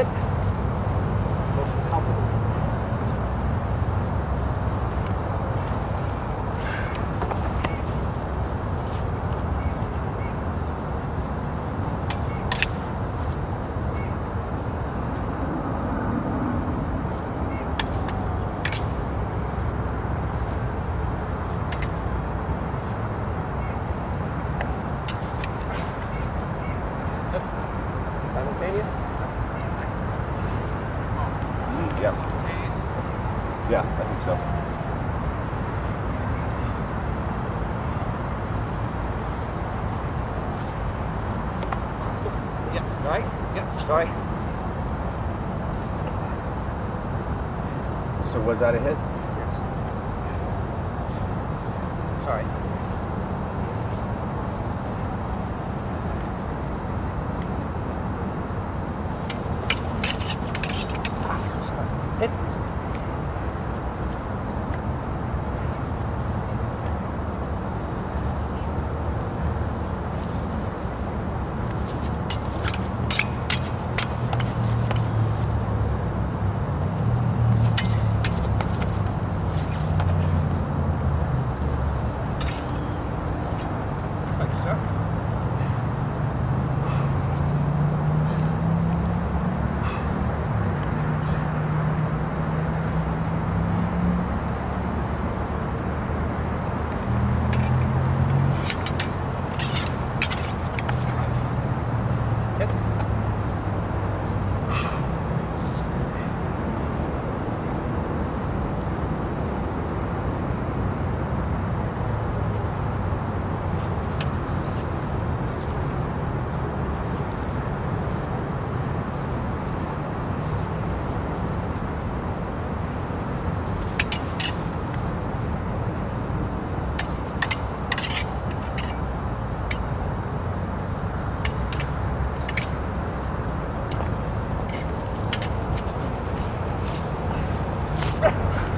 it. Yeah, I think so. Yeah. Right? Yeah. Sorry. So was that a hit? Yes. Sorry. Sorry. Hit. Hit.